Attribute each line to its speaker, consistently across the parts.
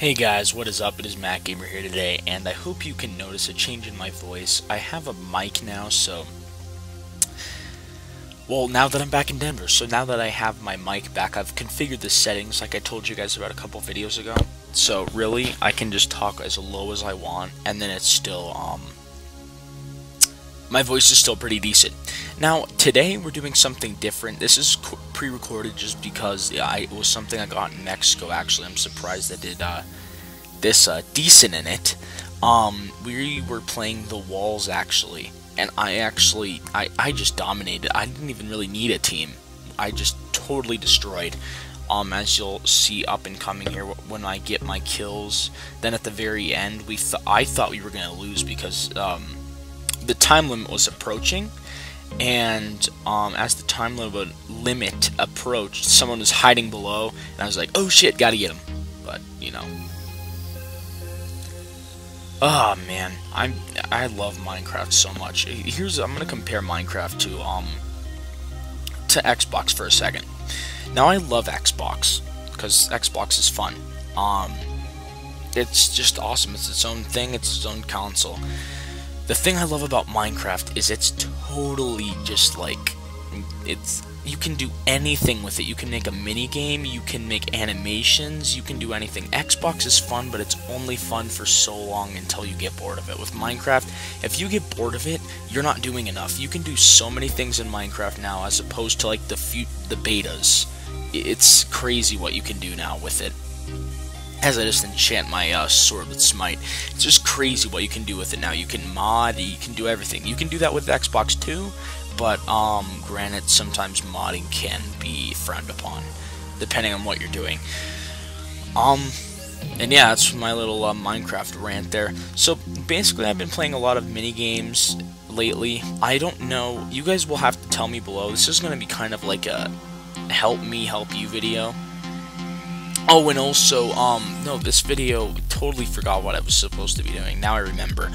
Speaker 1: Hey guys, what is up? It is Mac Gamer here today, and I hope you can notice a change in my voice. I have a mic now, so... Well, now that I'm back in Denver, so now that I have my mic back, I've configured the settings like I told you guys about a couple videos ago. So really, I can just talk as low as I want, and then it's still, um... My voice is still pretty decent. Now, today we're doing something different. This is pre-recorded just because yeah, I, it was something I got in Mexico, actually. I'm surprised I did uh, this uh, decent in it. Um, we were playing the walls, actually. And I actually, I, I just dominated. I didn't even really need a team. I just totally destroyed. Um, as you'll see up and coming here when I get my kills. Then at the very end, we th I thought we were going to lose because um, the time limit was approaching and um, as the time limit approached, someone was hiding below, and I was like, "Oh shit, gotta get him!" But you know, oh man, I'm I love Minecraft so much. Here's I'm gonna compare Minecraft to um to Xbox for a second. Now I love Xbox because Xbox is fun. Um, it's just awesome. It's its own thing. It's its own console. The thing I love about Minecraft is it's totally just like it's you can do anything with it. You can make a mini game, you can make animations, you can do anything. Xbox is fun, but it's only fun for so long until you get bored of it. With Minecraft, if you get bored of it, you're not doing enough. You can do so many things in Minecraft now as opposed to like the the betas. It's crazy what you can do now with it as I just enchant my uh, sword with smite. It's just crazy what you can do with it now. You can mod, you can do everything. You can do that with Xbox too, but um, granted, sometimes modding can be frowned upon, depending on what you're doing. Um, and yeah, that's my little uh, Minecraft rant there. So basically, I've been playing a lot of mini games lately. I don't know. You guys will have to tell me below. This is going to be kind of like a help me help you video. Oh, and also, um, no, this video, totally forgot what I was supposed to be doing. Now I remember.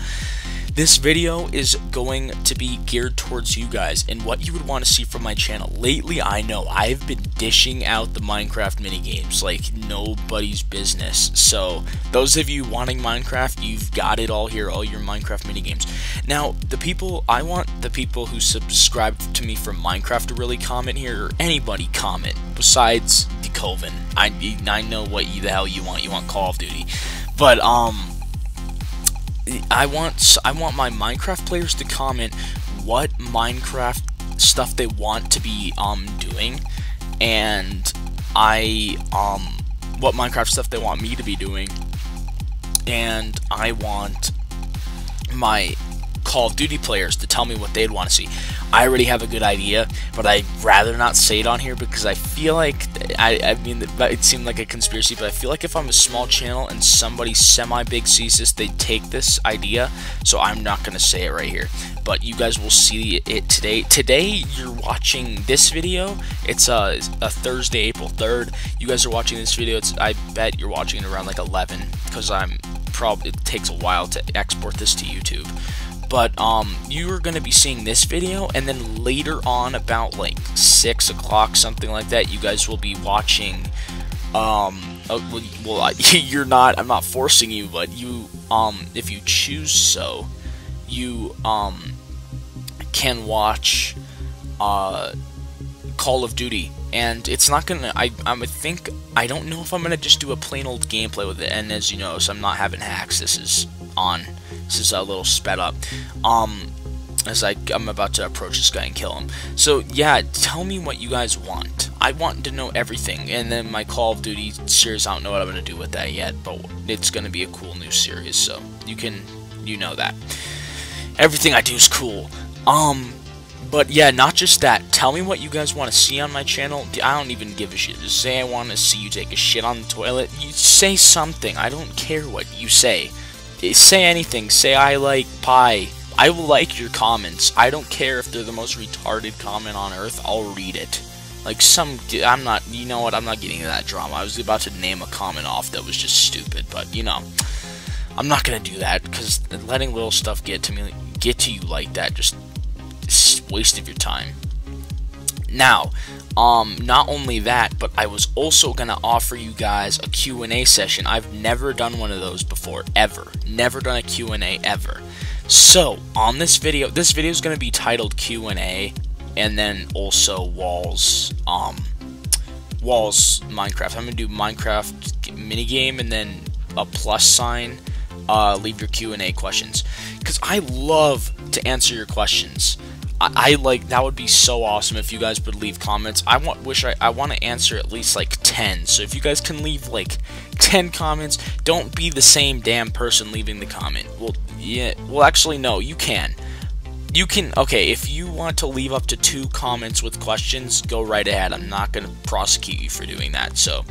Speaker 1: This video is going to be geared towards you guys and what you would want to see from my channel. Lately, I know I've been dishing out the Minecraft minigames like nobody's business. So, those of you wanting Minecraft, you've got it all here, all your Minecraft minigames. Now, the people, I want the people who subscribe to me from Minecraft to really comment here, or anybody comment, besides DeCoven. I, I know what the hell you want. You want Call of Duty. But, um, I want I want my Minecraft players to comment what Minecraft stuff they want to be um doing and I um what Minecraft stuff they want me to be doing. And I want my Call of Duty players to tell me what they'd want to see. I already have a good idea, but I'd rather not say it on here because I feel like I, I mean it seemed like a conspiracy, but I feel like if I'm a small channel and somebody semi-big sees this, they take this idea, so I'm not gonna say it right here. But you guys will see it today. Today you're watching this video. It's uh, a, a Thursday, April 3rd. You guys are watching this video. It's I bet you're watching it around like 11 because I'm probably it takes a while to export this to YouTube but um, you're going to be seeing this video, and then later on, about like 6 o'clock, something like that, you guys will be watching, um, uh, well, you're not, I'm not forcing you, but you, um, if you choose so, you, um, can watch, uh, Call of Duty, and it's not gonna, I, I would think, I don't know if I'm gonna just do a plain old gameplay with it, and as you know, so I'm not having hacks, this is on this is a little sped up. Um, as I, I'm about to approach this guy and kill him. So yeah, tell me what you guys want. I want to know everything. And then my Call of Duty series, I don't know what I'm going to do with that yet, but it's going to be a cool new series, so you can, you know that. Everything I do is cool. Um, but yeah, not just that. Tell me what you guys want to see on my channel. I don't even give a shit. Just say I want to see you take a shit on the toilet. You say something. I don't care what you say say anything. Say I like pie. I will like your comments. I don't care if they're the most retarded comment on earth. I'll read it. Like some, I'm not. You know what? I'm not getting into that drama. I was about to name a comment off that was just stupid, but you know, I'm not gonna do that because letting little stuff get to me, get to you like that, just waste of your time. Now, um, not only that, but I was also gonna offer you guys a Q&A session. I've never done one of those before, ever. Never done a Q&A ever. So, on this video, this video is gonna be titled Q&A, and then also Walls, um, Walls Minecraft. I'm gonna do Minecraft minigame, and then a plus sign. Uh, leave your Q&A questions, because I love to answer your questions. I, I, like that would be so awesome if you guys would leave comments. I want wish I, I want to answer at least like 10. So if you guys can leave like 10 comments, don't be the same damn person leaving the comment. Well, yeah, well actually no, you can. You can okay, if you want to leave up to 2 comments with questions, go right ahead. I'm not going to prosecute you for doing that. So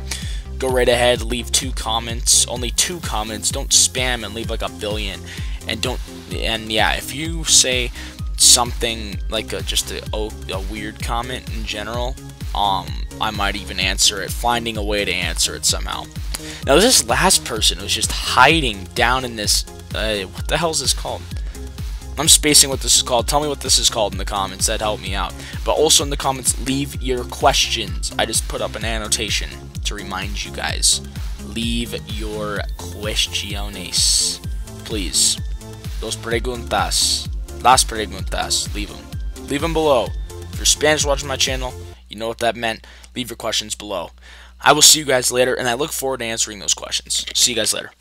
Speaker 1: go right ahead, leave 2 comments, only 2 comments. Don't spam and leave like a billion. And don't and yeah, if you say something like a, just a, a, weird comment in general, um, I might even answer it, finding a way to answer it somehow. Now this last person was just hiding down in this, uh, what the hell is this called? I'm spacing what this is called. Tell me what this is called in the comments. That help me out. But also in the comments, leave your questions. I just put up an annotation to remind you guys. Leave your questiones. Please. Dos preguntas. Las preguntas. Leave them. Leave them below. If you're Spanish watching my channel, you know what that meant. Leave your questions below. I will see you guys later, and I look forward to answering those questions. See you guys later.